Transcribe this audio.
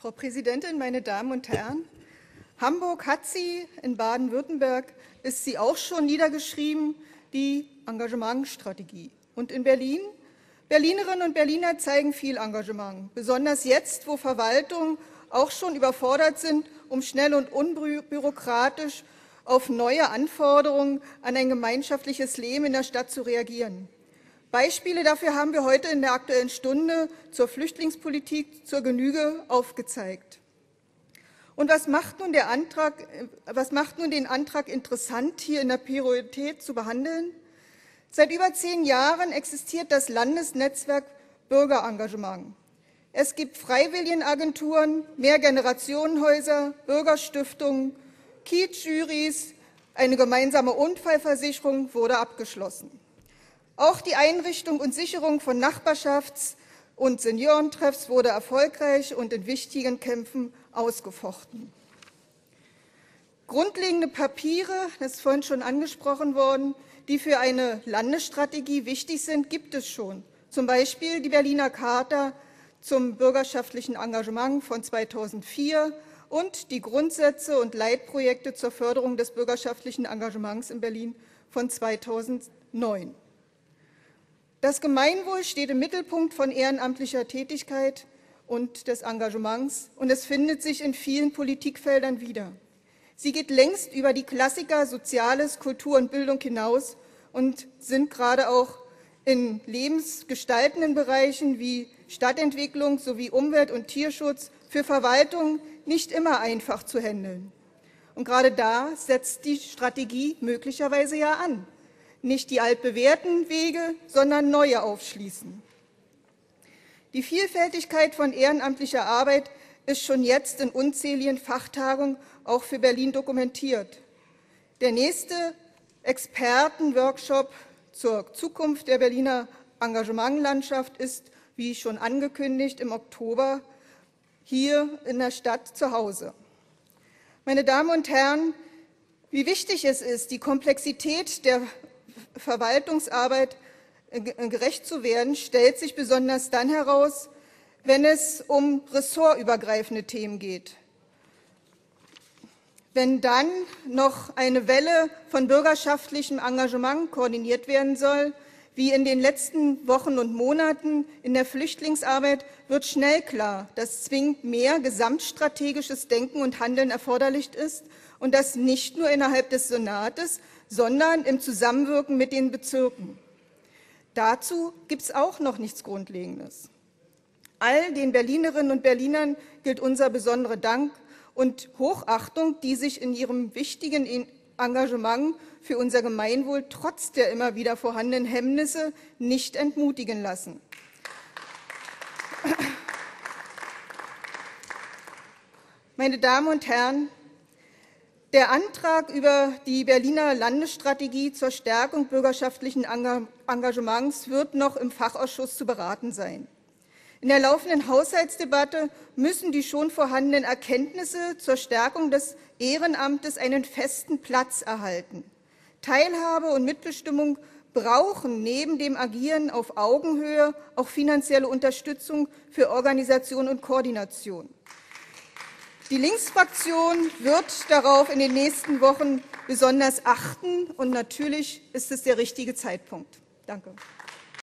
Frau Präsidentin, meine Damen und Herren! Hamburg hat sie, in Baden-Württemberg ist sie auch schon niedergeschrieben, die Engagementstrategie. Und in Berlin? Berlinerinnen und Berliner zeigen viel Engagement, besonders jetzt, wo Verwaltungen auch schon überfordert sind, um schnell und unbürokratisch auf neue Anforderungen an ein gemeinschaftliches Leben in der Stadt zu reagieren. Beispiele dafür haben wir heute in der Aktuellen Stunde zur Flüchtlingspolitik zur Genüge aufgezeigt. Und was macht nun, der Antrag, was macht nun den Antrag interessant, hier in der Priorität zu behandeln? Seit über zehn Jahren existiert das Landesnetzwerk Bürgerengagement. Es gibt Freiwilligenagenturen, Mehrgenerationenhäuser, Bürgerstiftungen, Kiez-Juries, eine gemeinsame Unfallversicherung wurde abgeschlossen. Auch die Einrichtung und Sicherung von Nachbarschafts- und Seniorentreffs wurde erfolgreich und in wichtigen Kämpfen ausgefochten. Grundlegende Papiere, das ist vorhin schon angesprochen worden, die für eine Landesstrategie wichtig sind, gibt es schon. Zum Beispiel die Berliner Charta zum bürgerschaftlichen Engagement von 2004 und die Grundsätze und Leitprojekte zur Förderung des bürgerschaftlichen Engagements in Berlin von 2009. Das Gemeinwohl steht im Mittelpunkt von ehrenamtlicher Tätigkeit und des Engagements, und es findet sich in vielen Politikfeldern wieder. Sie geht längst über die Klassiker Soziales, Kultur und Bildung hinaus und sind gerade auch in lebensgestaltenden Bereichen wie Stadtentwicklung sowie Umwelt- und Tierschutz für Verwaltung nicht immer einfach zu handeln. Und gerade da setzt die Strategie möglicherweise ja an. Nicht die altbewährten Wege, sondern neue aufschließen. Die Vielfältigkeit von ehrenamtlicher Arbeit ist schon jetzt in unzähligen Fachtagungen auch für Berlin dokumentiert. Der nächste Expertenworkshop zur Zukunft der Berliner Engagementlandschaft ist, wie schon angekündigt, im Oktober hier in der Stadt zu Hause. Meine Damen und Herren, wie wichtig es ist, die Komplexität der Verwaltungsarbeit äh, gerecht zu werden, stellt sich besonders dann heraus, wenn es um ressortübergreifende Themen geht. Wenn dann noch eine Welle von bürgerschaftlichem Engagement koordiniert werden soll, wie in den letzten Wochen und Monaten in der Flüchtlingsarbeit, wird schnell klar, dass zwingend mehr gesamtstrategisches Denken und Handeln erforderlich ist und das nicht nur innerhalb des Senates, sondern im Zusammenwirken mit den Bezirken. Dazu gibt es auch noch nichts Grundlegendes. All den Berlinerinnen und Berlinern gilt unser besonderer Dank und Hochachtung, die sich in ihrem wichtigen Engagement für unser Gemeinwohl trotz der immer wieder vorhandenen Hemmnisse nicht entmutigen lassen. Meine Damen und Herren, der Antrag über die Berliner Landesstrategie zur Stärkung bürgerschaftlichen Engagements wird noch im Fachausschuss zu beraten sein. In der laufenden Haushaltsdebatte müssen die schon vorhandenen Erkenntnisse zur Stärkung des Ehrenamtes einen festen Platz erhalten. Teilhabe und Mitbestimmung brauchen neben dem Agieren auf Augenhöhe auch finanzielle Unterstützung für Organisation und Koordination. Die Linksfraktion wird darauf in den nächsten Wochen besonders achten, und natürlich ist es der richtige Zeitpunkt. Danke.